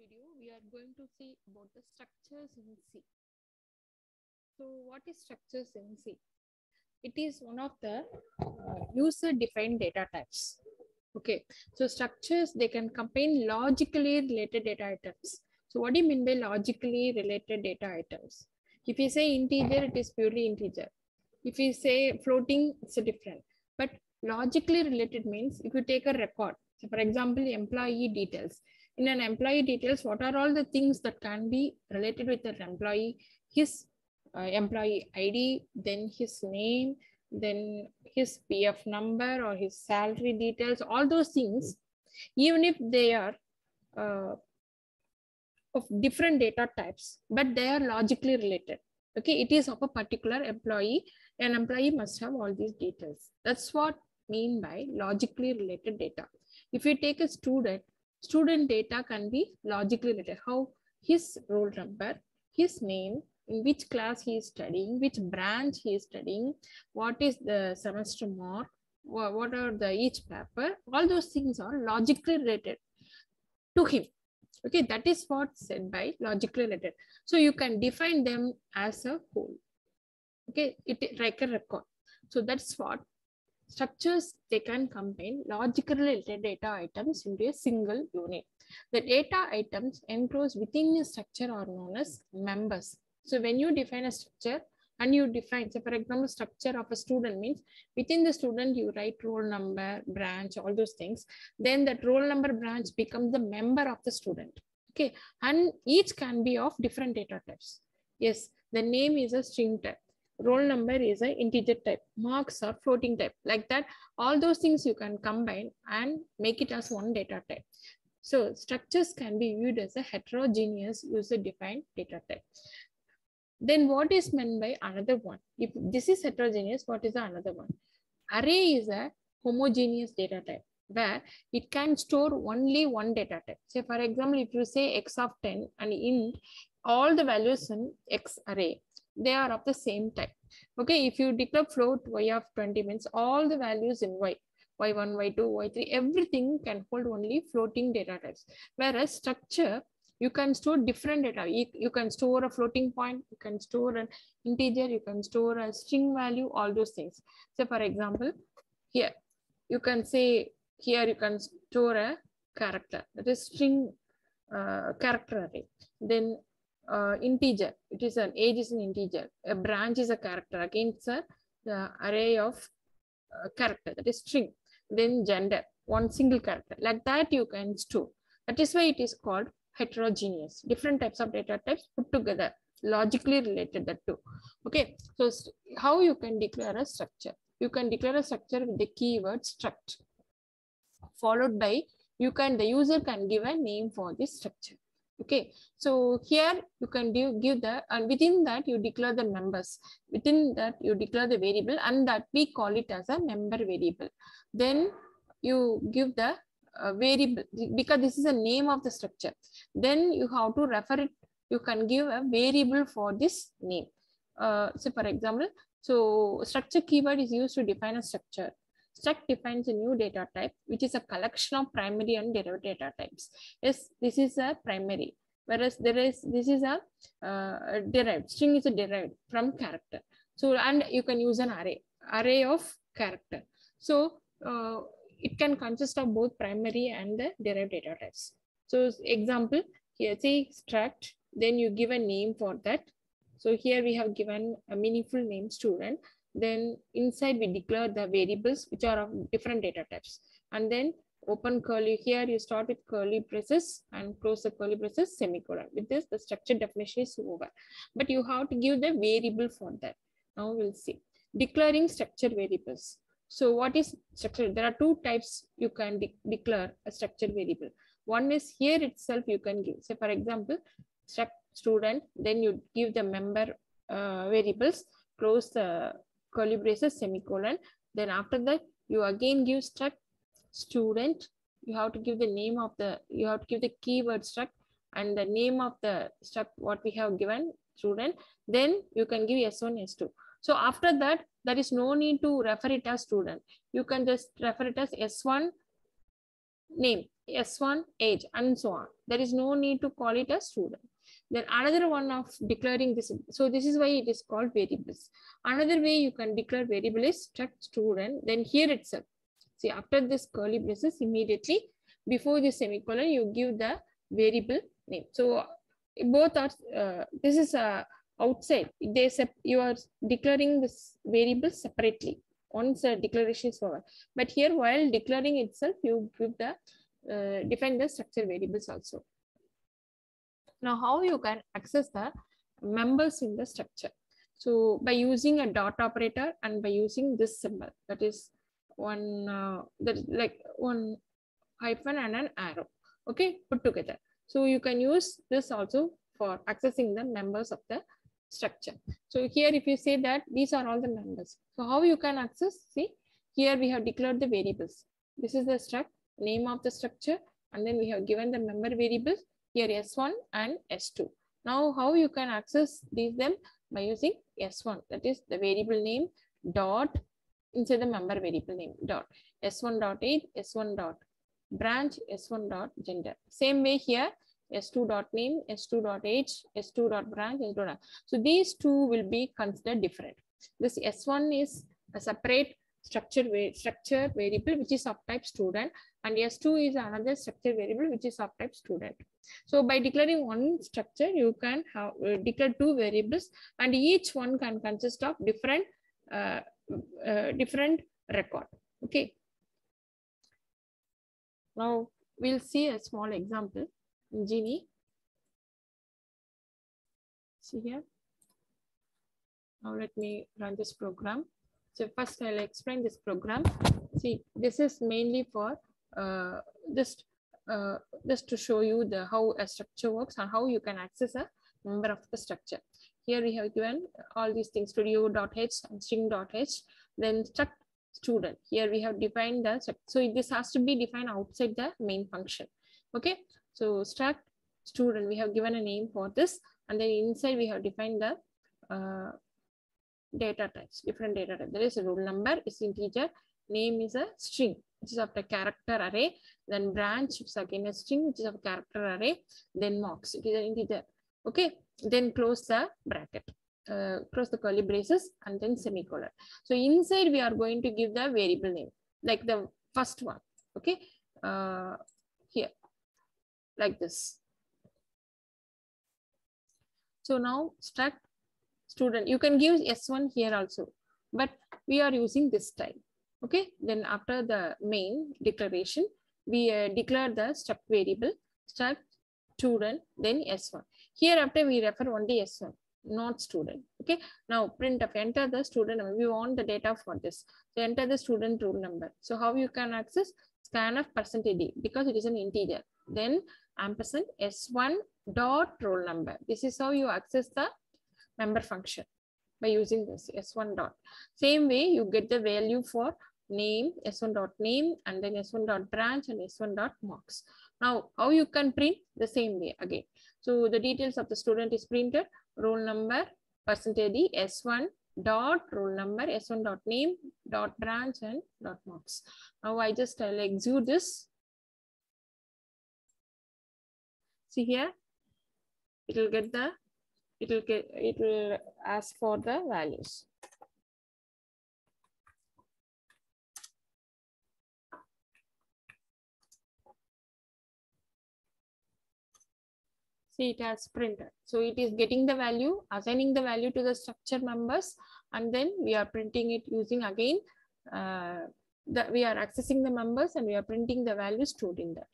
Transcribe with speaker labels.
Speaker 1: video, we are going to see about the structures in C. So what is structures in C? It is one of the uh, user-defined data types. Okay, so structures, they can contain logically related data items. So what do you mean by logically related data items? If you say integer, it is purely integer. If you say floating, it's a different. But logically related means if you take a record, so for example, employee details. In an employee details, what are all the things that can be related with an employee? His uh, employee ID, then his name, then his PF number or his salary details, all those things, even if they are uh, of different data types, but they are logically related. Okay, it is of a particular employee. An employee must have all these details. That's what mean by logically related data. If you take a student, student data can be logically related. How his roll number, his name, in which class he is studying, which branch he is studying, what is the semester mark, what are the each paper, all those things are logically related to him. Okay, that is what said by logically related. So you can define them as a whole. Okay, it like a record. So that's what structures they can combine logically related data items into a single unit. The data items enclosed within a structure are known as members. So when you define a structure and you define, so for example, structure of a student means within the student, you write roll number, branch, all those things. Then that roll number branch becomes the member of the student. Okay. And each can be of different data types. Yes, the name is a string type. Roll number is an integer type. Marks are floating type. Like that, all those things you can combine and make it as one data type. So structures can be viewed as a heterogeneous user-defined data type then what is meant by another one? If this is heterogeneous, what is the another one? Array is a homogeneous data type where it can store only one data type. Say, for example, if you say x of 10 and int, all the values in x array, they are of the same type. Okay, if you declare float y of 20 means all the values in y, y1, y2, y3, everything can hold only floating data types. Whereas structure you can store different data. You, you can store a floating point, you can store an integer, you can store a string value, all those things. So for example, here, you can say, here you can store a character, that is string uh, character array. Then uh, integer, it is an age is an integer. A branch is a character, again it's a array of uh, character, that is string. Then gender, one single character. Like that you can store. That is why it is called heterogeneous different types of data types put together logically related that too okay so how you can declare a structure you can declare a structure with the keyword struct followed by you can the user can give a name for this structure okay so here you can do, give the and within that you declare the members within that you declare the variable and that we call it as a member variable. Then you give the uh, variable because this is a name of the structure. Then you have to refer it you can give a variable for this name. Uh, so for example so structure keyword is used to define a structure struct defines a new data type which is a collection of primary and derived data types yes this is a primary whereas there is this is a uh, derived string is a derived from character so and you can use an array array of character so uh, it can consist of both primary and the derived data types. So example, here say struct, then you give a name for that. So here we have given a meaningful name student. Then inside we declare the variables which are of different data types. And then open curly, here you start with curly braces and close the curly braces semicolon. With this, the structure definition is over. But you have to give the variable for that. Now we'll see. Declaring structure variables. So what is structure? There are two types you can de declare a structure variable. One is here itself you can give. Say for example, struct student, then you give the member uh, variables, close the curly braces, semicolon. Then after that, you again give struct student. You have to give the name of the, you have to give the keyword struct and the name of the struct what we have given student. Then you can give S1, S2. So after that, there is no need to refer it as student. You can just refer it as S1 name, S1 age and so on. There is no need to call it a student. Then another one of declaring this. So this is why it is called variables. Another way you can declare variable is struct student. Then here itself. See after this curly braces immediately before the semicolon you give the variable name. So both are uh, this is uh, outside. They you are declaring this variable separately once a declaration is over. But here while declaring itself you give the uh, define the structure variables also. Now, how you can access the members in the structure? So by using a dot operator and by using this symbol, that is one uh, that is like one hyphen and an arrow. Okay, put together. So you can use this also for accessing the members of the structure. So here, if you say that these are all the members. So how you can access? See, here we have declared the variables. This is the struct name of the structure, and then we have given the member variables here S1 and S2. Now, how you can access these them by using S1, that is the variable name dot inside the member variable name dot S1 dot age, S1 dot branch, S1 dot gender. Same way here, S2 dot name, S2 dot age, S2 dot branch, S2 dot. So these two will be considered different. This S1 is a separate structure, structure variable which is of type student and S2 is another structure variable which is of type student. So by declaring one structure, you can have uh, declare two variables and each one can consist of different uh, uh, different record. Okay. Now we'll see a small example in Geany. See here. Now let me run this program. So first I'll explain this program. See, this is mainly for just uh, just to show you the how a structure works and how you can access a member of the structure. Here we have given all these things studio.h and string.h, then struct student. Here we have defined the so this has to be defined outside the main function. Okay, so struct student, we have given a name for this, and then inside we have defined the uh, data types, different data types. There is a roll number, is integer, name is a string, which is of the character array, then branch, is again a string, which is of character array, then marks, it is an integer. Okay, then close the bracket. Uh, close the curly braces and then semicolon. So inside we are going to give the variable name, like the first one. Okay, uh, here, like this. So now struct student. You can give S1 here also, but we are using this style. Okay, then after the main declaration, we uh, declare the struct variable, struct student, then S1. Here after we refer only S1, not student. Okay, now printf enter the student number. We want the data for this. So enter the student roll number. So how you can access scanf percentage because it is an integer. Then ampersand S1 dot roll number. This is how you access the member function by using this s1 dot. Same way you get the value for name s1 dot name and then s1 dot branch and s1 dot marks. Now how you can print the same way again. So the details of the student is printed roll number percentage s1 dot roll number s1 dot name dot branch and dot marks. Now I just uh, I'll execute this. See here, it will get the it will get it will ask for the values. See, it has printed. So it is getting the value, assigning the value to the structure members, and then we are printing it using again, uh, we are accessing the members and we are printing the values stored in that.